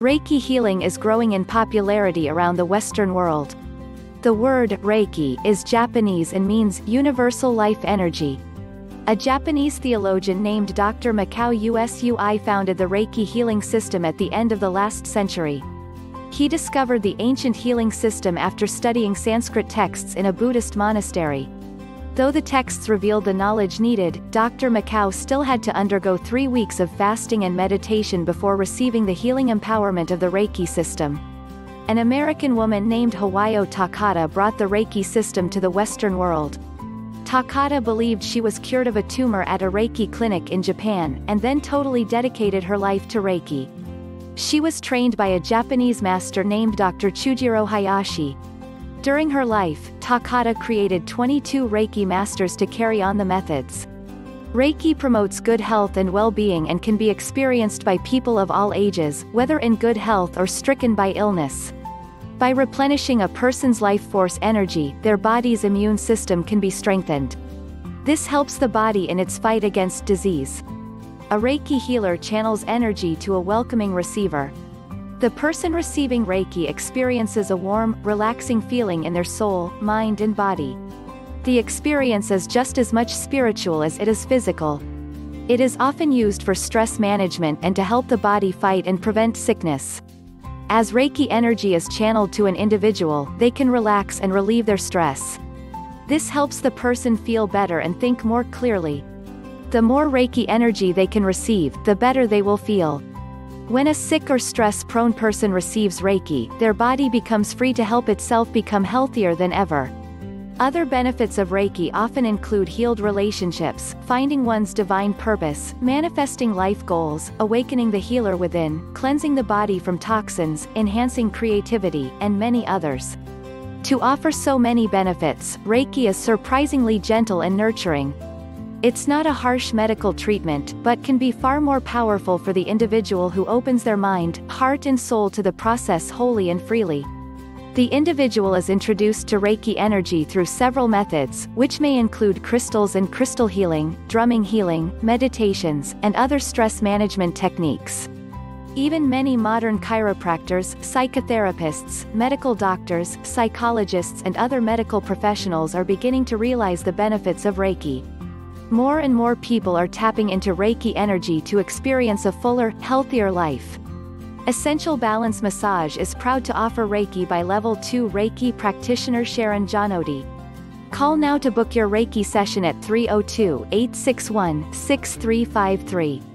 Reiki healing is growing in popularity around the Western world. The word Reiki is Japanese and means universal life energy. A Japanese theologian named Dr. Mikao Usui founded the Reiki healing system at the end of the last century. He discovered the ancient healing system after studying Sanskrit texts in a Buddhist monastery. Though the texts revealed the knowledge needed, Dr. Mikao still had to undergo three weeks of fasting and meditation before receiving the healing empowerment of the Reiki system. An American woman named Hawayo Takata brought the Reiki system to the Western world. Takata believed she was cured of a tumor at a Reiki clinic in Japan, and then totally dedicated her life to Reiki. She was trained by a Japanese master named Dr. Chujiro Hayashi, during her life, Takata created 22 Reiki masters to carry on the methods. Reiki promotes good health and well-being and can be experienced by people of all ages, whether in good health or stricken by illness. By replenishing a person's life force energy, their body's immune system can be strengthened. This helps the body in its fight against disease. A Reiki healer channels energy to a welcoming receiver, the person receiving Reiki experiences a warm, relaxing feeling in their soul, mind and body. The experience is just as much spiritual as it is physical. It is often used for stress management and to help the body fight and prevent sickness. As Reiki energy is channeled to an individual, they can relax and relieve their stress. This helps the person feel better and think more clearly. The more Reiki energy they can receive, the better they will feel. When a sick or stress-prone person receives Reiki, their body becomes free to help itself become healthier than ever. Other benefits of Reiki often include healed relationships, finding one's divine purpose, manifesting life goals, awakening the healer within, cleansing the body from toxins, enhancing creativity, and many others. To offer so many benefits, Reiki is surprisingly gentle and nurturing, it's not a harsh medical treatment but can be far more powerful for the individual who opens their mind, heart and soul to the process wholly and freely. The individual is introduced to Reiki energy through several methods, which may include crystals and crystal healing, drumming healing, meditations, and other stress management techniques. Even many modern chiropractors, psychotherapists, medical doctors, psychologists and other medical professionals are beginning to realize the benefits of Reiki. More and more people are tapping into Reiki energy to experience a fuller, healthier life. Essential Balance Massage is proud to offer Reiki by Level 2 Reiki practitioner Sharon Janoti. Call now to book your Reiki session at 302 861 6353.